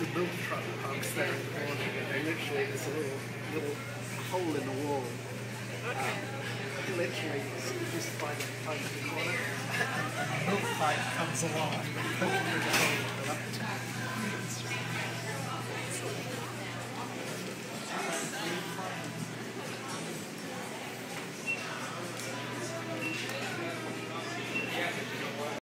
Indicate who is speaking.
Speaker 1: The of milk truck parks there in the morning, and they literally there's a little little hole in the wall. Um, literally just by the by the corner, and, the a milk pipe comes along